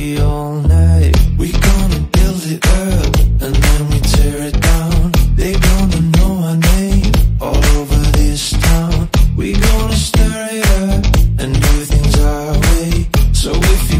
party all night. We gonna build it up And then we tear it down. They gonna know our name All over this town. We gonna stir it up And do things our way. So if you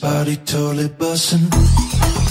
body totally bussin'.